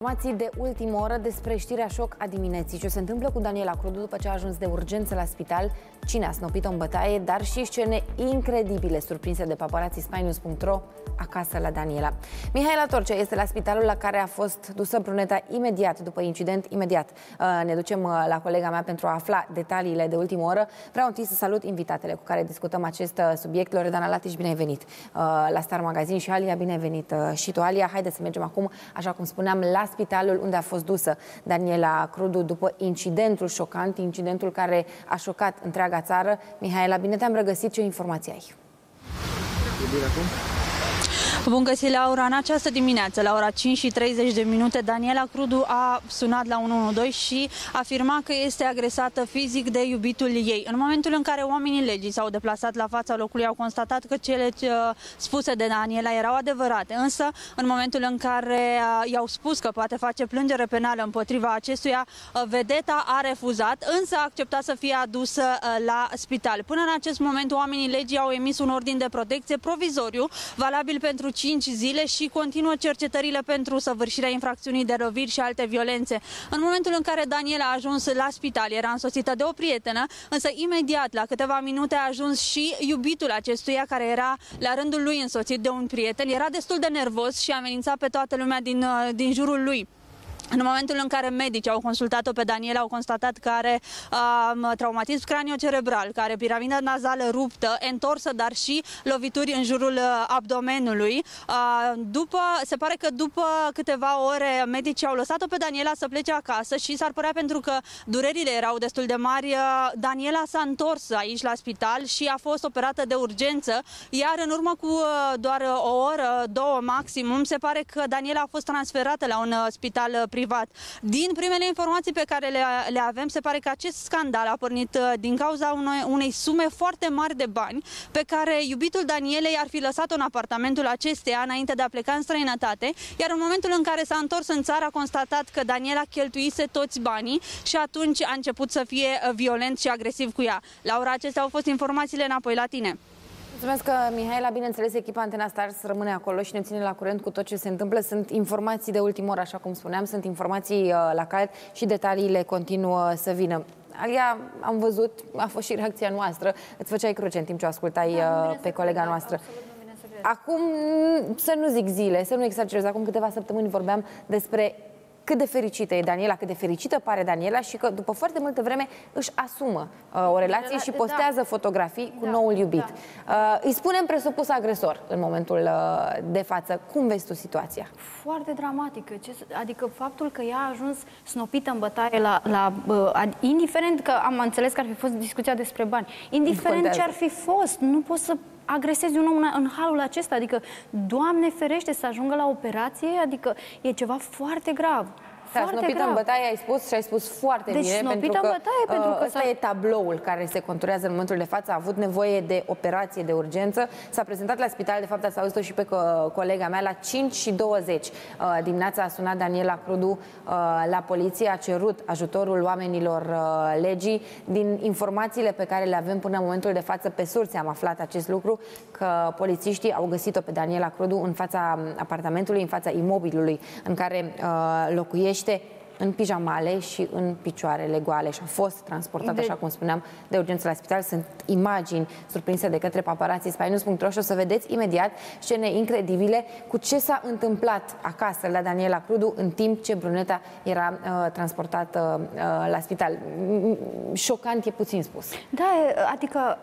Informații de ultimă oră despre știrea șoc a dimineții. Ce se întâmplă cu Daniela Crudu după ce a ajuns de urgență la spital, cine a snopit-o în bătaie, dar și scene incredibile surprinse de paparații Spinus.ro acasă la Daniela. Mihaela Torcea este la spitalul la care a fost dusă bruneta imediat după incident, imediat. Uh, ne ducem uh, la colega mea pentru a afla detaliile de ultimă oră. Vreau întâi să salut invitatele cu care discutăm acest uh, subiect. Loredana Latiș, bine ai venit la Star Magazine și Alia, bine ai venit și tu, Alia. Haideți să mergem acum, așa cum spuneam, la spitalul unde a fost dusă Daniela Crudu după incidentul șocant, incidentul care a șocat întreaga țară. Mihaela, bine te-am regăsit. Ce informații ai? E bine acum? Bun găsit, Laura! În această dimineață, la ora 5 și 30 de minute, Daniela Crudu a sunat la 112 și afirma că este agresată fizic de iubitul ei. În momentul în care oamenii legii s-au deplasat la fața locului, au constatat că cele uh, spuse de Daniela erau adevărate. Însă, în momentul în care uh, i-au spus că poate face plângere penală împotriva acestuia, uh, vedeta a refuzat, însă a acceptat să fie adusă la spital. Până în acest moment, oamenii legii au emis un ordin de protecție provizoriu, valabil pentru 5 zile și continuă cercetările pentru săvârșirea infracțiunii de răviri și alte violențe. În momentul în care Daniela a ajuns la spital, era însoțită de o prietenă, însă imediat, la câteva minute, a ajuns și iubitul acestuia, care era la rândul lui însoțit de un prieten. Era destul de nervos și amenința pe toată lumea din, din jurul lui. În momentul în care medici au consultat-o pe Daniela, au constatat că are uh, traumatism craniocerebral, care are piramida nazală ruptă, întorsă, dar și lovituri în jurul uh, abdomenului. Uh, după, se pare că după câteva ore medicii au lăsat-o pe Daniela să plece acasă și s-ar părea pentru că durerile erau destul de mari, uh, Daniela s-a întors aici la spital și a fost operată de urgență, iar în urmă cu uh, doar o oră, două maximum, se pare că Daniela a fost transferată la un uh, spital privat privat. Din primele informații pe care le, le avem, se pare că acest scandal a pornit uh, din cauza unei, unei sume foarte mari de bani pe care iubitul Danielei ar fi lăsat în apartamentul acesteia înainte de a pleca în străinătate, iar în momentul în care s-a întors în țară a constatat că Daniela cheltuise toți banii și atunci a început să fie uh, violent și agresiv cu ea. Laura, acestea au fost informațiile înapoi la tine. Mulțumesc că, Mihaela, bineînțeles, echipa Antena Stars rămâne acolo și ne ține la curent cu tot ce se întâmplă. Sunt informații de ultimă oră, așa cum spuneam, sunt informații uh, la cald și detaliile continuă să vină. Alia, am văzut, a fost și reacția noastră, îți făceai cruce în timp ce o ascultai da, uh, pe colega noastră. Acum, să nu zic zile, să nu exagerez, acum câteva săptămâni vorbeam despre cât de fericită e Daniela, cât de fericită pare Daniela și că după foarte multă vreme își asumă uh, o relație și postează da. fotografii cu da. noul iubit. Da. Uh, îi spunem presupus agresor în momentul uh, de față. Cum vezi tu situația? Foarte dramatică. Ce, adică faptul că ea a ajuns snopită în bătaie la, la uh, indiferent că am înțeles că ar fi fost discuția despre bani, indiferent ce ar fi fost, nu poți să agresezi un om în halul acesta, adică, Doamne ferește să ajungă la operație, adică e ceva foarte grav. Da, snopită în bătaie ai spus și ai spus foarte deci, bine. pentru că, bătaie, uh, pentru că ăsta e tabloul care se conturează în momentul de față. A avut nevoie de operație de urgență. S-a prezentat la spital, de fapt ați auzit-o și pe colega mea, la 5 și 20 uh, dimineața a sunat Daniela Crudu uh, la poliție, a cerut ajutorul oamenilor legii. Din informațiile pe care le avem până în momentul de față, pe surse am aflat acest lucru, că polițiștii au găsit-o pe Daniela Crudu în fața apartamentului, în fața imobilului în care locuiește işte în pijamale și în picioarele goale și a fost transportat, de... așa cum spuneam, de urgență la spital. Sunt imagini surprinse de către paparații Spinus.ro și o să vedeți imediat scene incredibile cu ce s-a întâmplat acasă la Daniela Crudu în timp ce Bruneta era uh, transportată uh, la spital. Șocant e puțin spus. Da, adică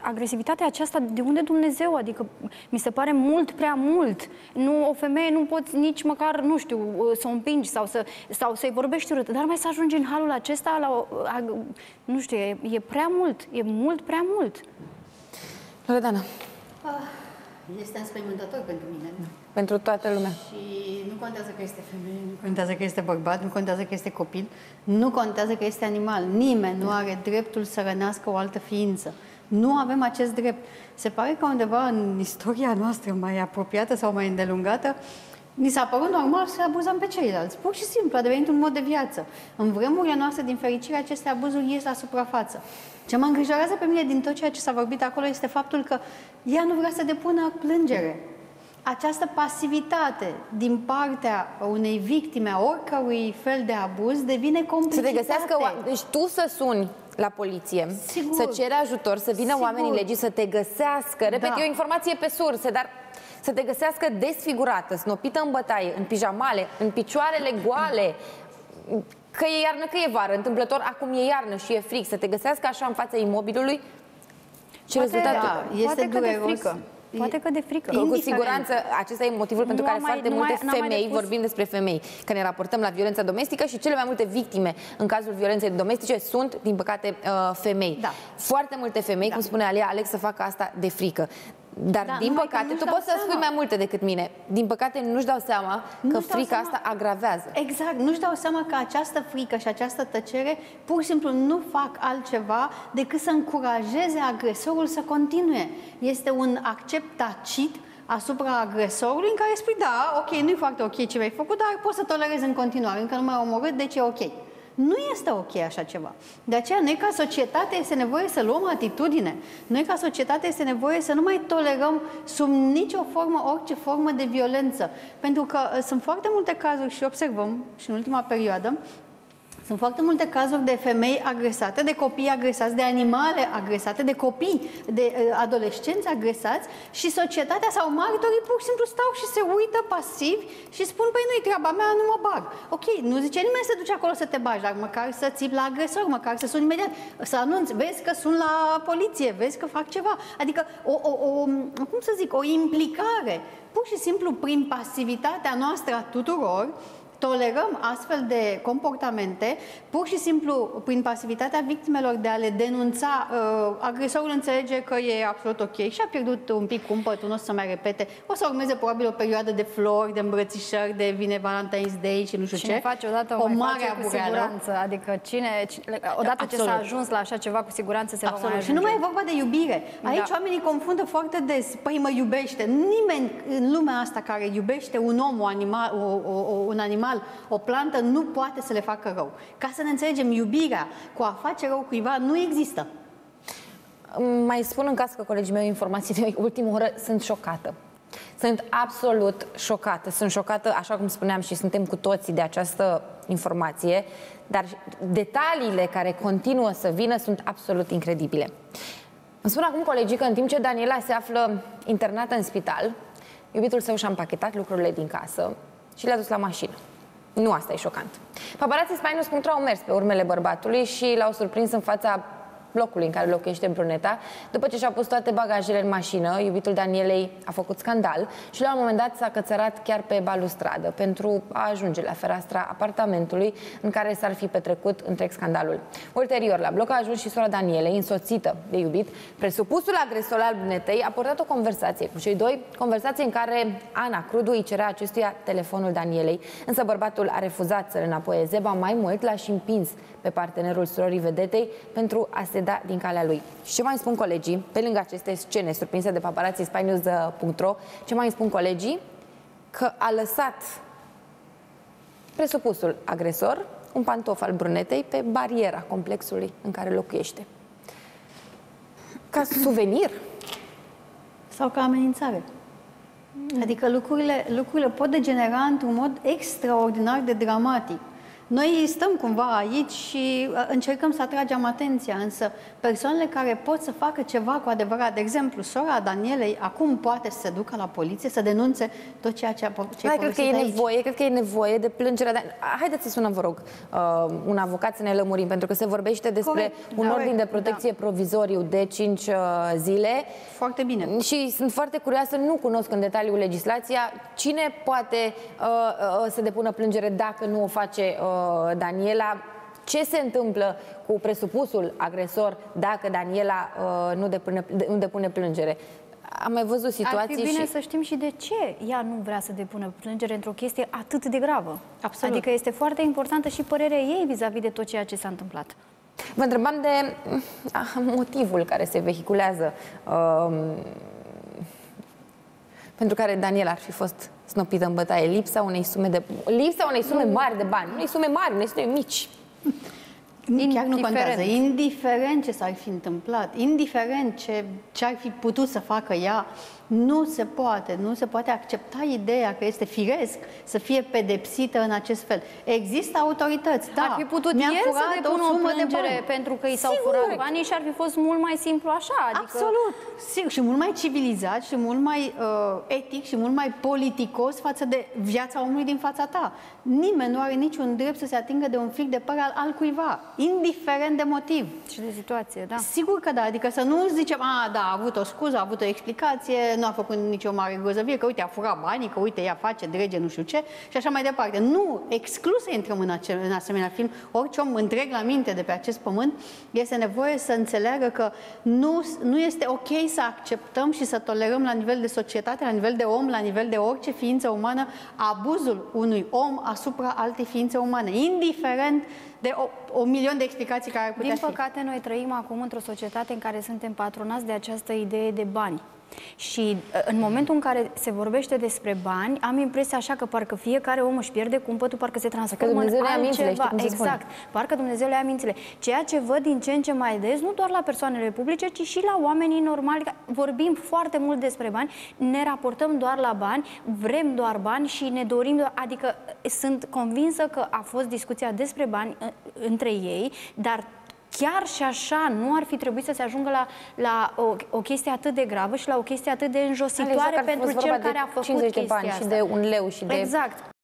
agresivitatea aceasta de unde Dumnezeu? Adică mi se pare mult prea mult. Nu, o femeie nu poți nici măcar, nu știu, să o împingi sau să sau să-i vorbești urât, dar mai să ajungi în halul acesta, la o, a, nu știu, e, e prea mult, e mult prea mult. Loredana. Ah, este înspăimântător pentru mine. Da. Pentru toată lumea. Și nu contează că este femeie, nu contează că este bărbat, nu contează că este copil, nu contează că este animal. Nimeni nu are dreptul să rănească o altă ființă. Nu avem acest drept. Se pare că undeva în istoria noastră mai apropiată sau mai îndelungată, Ni s-a părut normal să abuzăm pe ceilalți. Pur și simplu, a devenit un mod de viață. În vremurile noastre, din fericire, aceste abuzuri ies la suprafață. Ce mă îngrijorează pe mine din tot ceea ce s-a vorbit acolo este faptul că ea nu vrea să depună plângere. această pasivitate din partea unei victime a oricărui fel de abuz devine Să complicitate. te găsească, oa- deci tu să suni la poliție, Sigur. să ceri ajutor, să vină Sigur. oamenii legii să te găsească. Repet, Da. e o informație pe surse, dar să te găsească desfigurată, snopită în bătaie, în pijamale, în picioarele goale, că e iarnă, că e vară, întâmplător, acum e iarnă și e fric, să te găsească așa în fața imobilului, ce Poate- rezultat? da, este Poate că de dureros. frică. Poate că de frică. Că cu Indiferent. siguranță acesta e motivul pentru Nu care am mai- foarte nu multe mai- n-am mai femei, depus- vorbim despre femei, că ne raportăm la violența domestică și cele mai multe victime în cazul violenței domestice sunt, din păcate, uh, femei. Da. Foarte multe femei, Da. cum spune Alia, aleg să facă asta de frică. Dar, Da, din numai că păcate, nu-și tu dau poți să seama. spui mai multe decât mine. Din păcate, nu-și dau seama că Nu-și dau frica seama. asta agravează. Exact, nu-și dau seama că această frică și această tăcere pur și simplu nu fac altceva decât să încurajeze agresorul să continue. Este un accept tacit asupra agresorului în care spui, da, ok, nu e foarte ok ce mi-ai făcut, dar poți să tolerezi în continuare, încă nu m-ai omorât, deci e ok. Nu este ok așa ceva. De aceea, noi ca societate este nevoie să luăm atitudine. Noi ca societate este nevoie să nu mai tolerăm sub nicio formă, orice formă de violență. Pentru că uh, sunt foarte multe cazuri și observăm și în ultima perioadă sunt foarte multe cazuri de femei agresate, de copii agresați, de animale agresate, de copii, de uh, adolescenți agresați și societatea sau martorii pur și simplu stau și se uită pasivi și spun, păi nu-i treaba mea, nu mă bag. Ok, nu zice nimeni să te duci acolo să te bagi, dar măcar să ții la agresor, măcar să suni imediat, să anunți, vezi că sunt la poliție, vezi că fac ceva. Adică o, o, o cum să zic, o implicare, pur și simplu prin pasivitatea noastră a tuturor, tolerăm astfel de comportamente, pur și simplu prin pasivitatea victimelor de a le denunța, uh, agresorul înțelege că e absolut ok și a pierdut un pic cumpătul, nu o să se mai repete, o să urmeze probabil o perioadă de flori, de îmbrățișări, de vine Valentine's Day și nu știu Cine ce. face odată o mai mare face cu abureală. siguranță. Adică cine, cine odată ce s-a Absolut. ajuns la așa ceva, cu siguranță se va mai Absolut. Și ajunge. nu mai e vorba de iubire. Aici Da. oamenii confundă foarte des. Păi mă iubește. Nimeni în lumea asta care iubește un om, o animal, o, o, o, un animal, o plantă, nu poate să le facă rău. Ca să ne înțelegem, iubirea cu a face rău cuiva nu există. Mai spun în caz că colegii mei informații de ultimă oră, sunt șocată. Sunt absolut șocată. Sunt șocată, așa cum spuneam și suntem cu toții de această informație, dar detaliile care continuă să vină sunt absolut incredibile. Îmi spun acum colegii că în timp ce Daniela se află internată în spital, iubitul său și-a împachetat lucrurile din casă și le-a dus la mașină. Nu asta e șocant. Paparații Spinus.ro au mers pe urmele bărbatului și l-au surprins în fața blocului în care locuiește Bruneta. După ce și-a pus toate bagajele în mașină, iubitul Danielei a făcut scandal și la un moment dat s-a cățărat chiar pe balustradă pentru a ajunge la fereastra apartamentului în care s-ar fi petrecut întreg scandalul. Ulterior, la bloc a ajuns și sora Danielei, însoțită de iubit. Presupusul agresor al Brunetei a portat o conversație cu cei doi, conversație în care Ana Crudu îi cerea acestuia telefonul Danielei, însă bărbatul a refuzat să-l înapoieze, ba mai mult l-a și împins pe partenerul surorii vedetei pentru a se da din calea lui. Și ce mai îmi spun colegii, pe lângă aceste scene surprinse de paparații spynews.ro, ce mai îmi spun colegii? Că a lăsat presupusul agresor un pantof al brunetei pe bariera complexului în care locuiește. Ca suvenir. Sau ca amenințare. Adică lucrurile, lucrurile pot degenera într-un mod extraordinar de dramatic. Noi stăm cumva aici și uh, încercăm să atragem atenția, însă persoanele care pot să facă ceva cu adevărat, de exemplu, sora Danielei acum poate să se ducă la poliție să denunțe tot ceea ce a po- ce Da, cred că e aici. nevoie, cred că e nevoie de plângerea de... Haideți să sunăm, vă rog, uh, un avocat să ne lămurim, pentru că se vorbește despre Corect. un Da, ordin de corect, protecție provizoriu de 5 uh, zile. Foarte bine. Și sunt foarte curioasă, nu cunosc în detaliu legislația, cine poate uh, uh, să depună plângere dacă nu o face uh, Daniela, ce se întâmplă cu presupusul agresor dacă Daniela uh, nu, depune, nu depune plângere. Am mai văzut situații Ar fi bine și... să știm și de ce ea nu vrea să depună plângere într-o chestie atât de gravă. Absolut. Adică este foarte importantă și părerea ei vis-a-vis de tot ceea ce s-a întâmplat. Vă întrebam de ah, motivul care se vehiculează um, pentru care Daniel ar fi fost snopită în bătaie, lipsa unei sume de lipsa unei sume mari de bani, unei sume mari, unei sume mici. Chiar nu Indiferent. contează. Indiferent ce s-ar fi întâmplat, indiferent ce, ce ar fi putut să facă ea, Nu se poate, nu se poate accepta ideea că este firesc să fie pedepsită în acest fel. Există autorități, da. Ar fi putut mi-a el să furat depună o sumă de plângere bani. pentru că i s-au Sigur. furat banii și ar fi fost mult mai simplu așa. Adică... Absolut. Sigur, și mult mai civilizat și mult mai uh, etic și mult mai politicos față de viața omului din fața ta. Nimeni nu are niciun drept să se atingă de un flic de păr al, al cuiva, indiferent de motiv. Și de situație, da. Sigur că da, adică să nu zicem, a, da, a avut o scuză, a avut o explicație, nu a făcut nicio mare grozăvie, că uite, a furat banii, că uite, ea face drege, nu știu ce, și așa mai departe. Nu, exclus să intrăm în, acel, în asemenea film. Orice om întreg la minte de pe acest pământ este nevoie să înțeleagă că nu, nu este ok să acceptăm și să tolerăm la nivel de societate, la nivel de om, la nivel de orice ființă umană, abuzul unui om asupra altei ființe umane, indiferent de o, o milion de explicații care ar putea Din fi. păcate, noi trăim acum într-o societate în care suntem patronați de această idee de bani. Și uh, în momentul în care se vorbește despre bani, am impresia așa că parcă fiecare om își pierde cumpătul, parcă se transformă Dumnezeu în le ia mințile, altceva. știi cum se spune. exact. Parcă Dumnezeu le ia mințile. Ceea ce văd din ce în ce mai des, nu doar la persoanele publice, ci și la oamenii normali. că Vorbim foarte mult despre bani, ne raportăm doar la bani, vrem doar bani și ne dorim doar... Adică sunt convinsă că a fost discuția despre bani uh, între ei, dar chiar și așa nu ar fi trebuit să se ajungă la, la o, o chestie atât de gravă și la o chestie atât de Ales, înjositoare dacă ar fi pentru fost cel vorba de care a făcut 50 de chestia bani și asta. de un leu și de Exact.